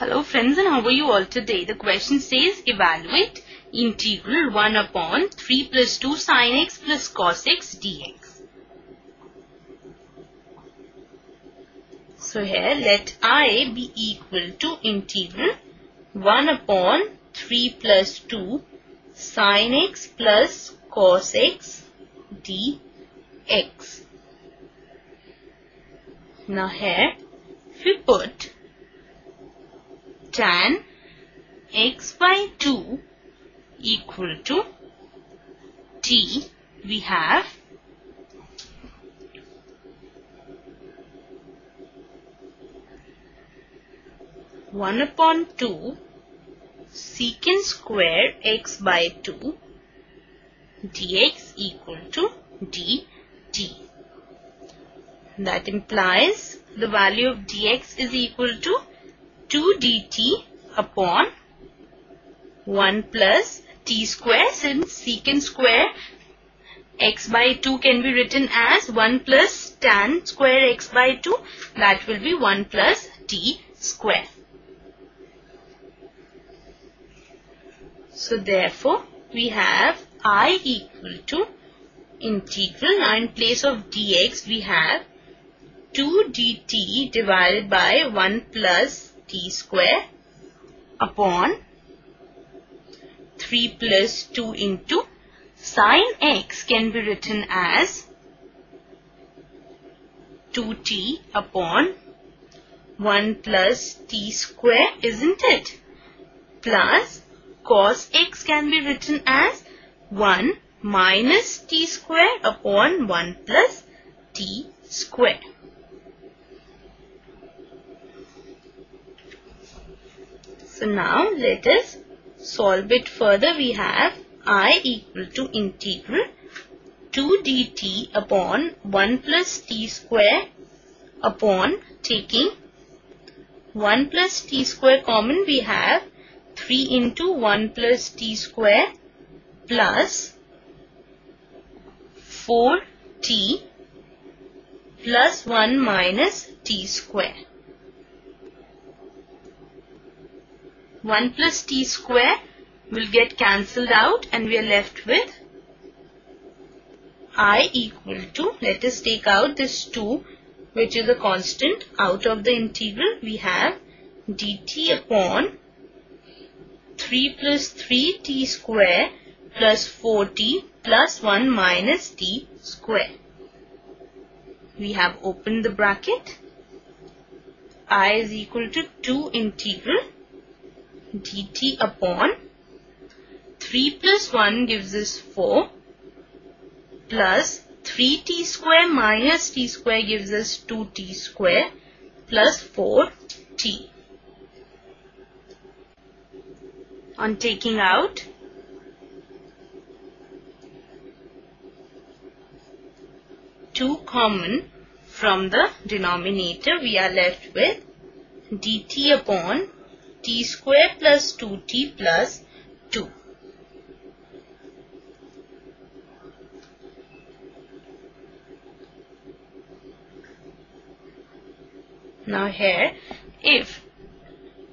Hello friends and how are you all today? The question says evaluate integral 1 upon 3 plus 2 sin x plus cos x dx. So here let i be equal to integral 1 upon 3 plus 2 sin x plus cos x dx. Now here if we put tan x by 2 equal to t we have one upon two secant square x by two dx equal to dt. That implies the value of dx is equal to 2 dt upon 1 plus t square since secant square x by 2 can be written as 1 plus tan square x by 2 that will be 1 plus t square. So therefore we have i equal to integral now in place of dx we have 2 dt divided by 1 plus t square upon 3 plus 2 into sine x can be written as 2t upon 1 plus t square isn't it? Plus cos x can be written as 1 minus t square upon 1 plus t square So now let us solve it further. We have i equal to integral 2 dt upon 1 plus t square upon taking 1 plus t square common we have 3 into 1 plus t square plus 4t plus 1 minus t square. 1 plus t square will get cancelled out and we are left with i equal to, let us take out this 2 which is a constant out of the integral we have dt upon 3 plus 3 t square plus 4t plus 1 minus t square. We have opened the bracket. i is equal to 2 integral dt upon 3 plus 1 gives us 4 plus 3t square minus t square gives us 2t square plus 4t. On taking out two common from the denominator we are left with dt upon t square plus 2t plus 2. Now here, if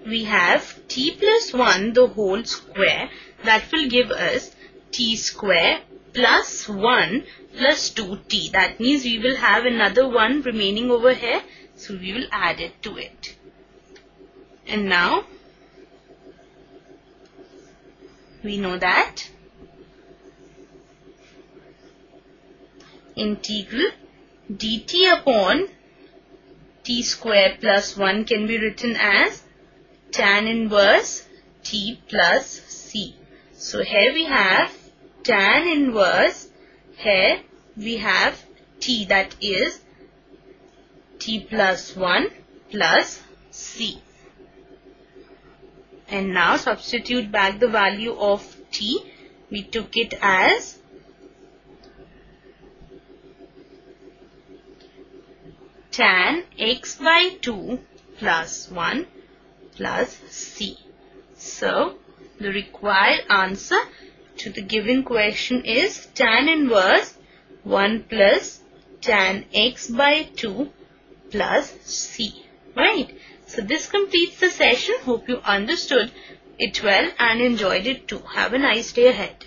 we have t plus 1 the whole square, that will give us t square plus 1 plus 2t. That means we will have another 1 remaining over here. So we will add it to it. And now we know that integral dt upon t square plus 1 can be written as tan inverse t plus c. So here we have tan inverse, here we have t that is t plus 1 plus c and now substitute back the value of t. We took it as tan x by 2 plus 1 plus c. So, the required answer to the given question is tan inverse 1 plus tan x by 2 plus c. Right? So this completes the session. Hope you understood it well and enjoyed it too. Have a nice day ahead.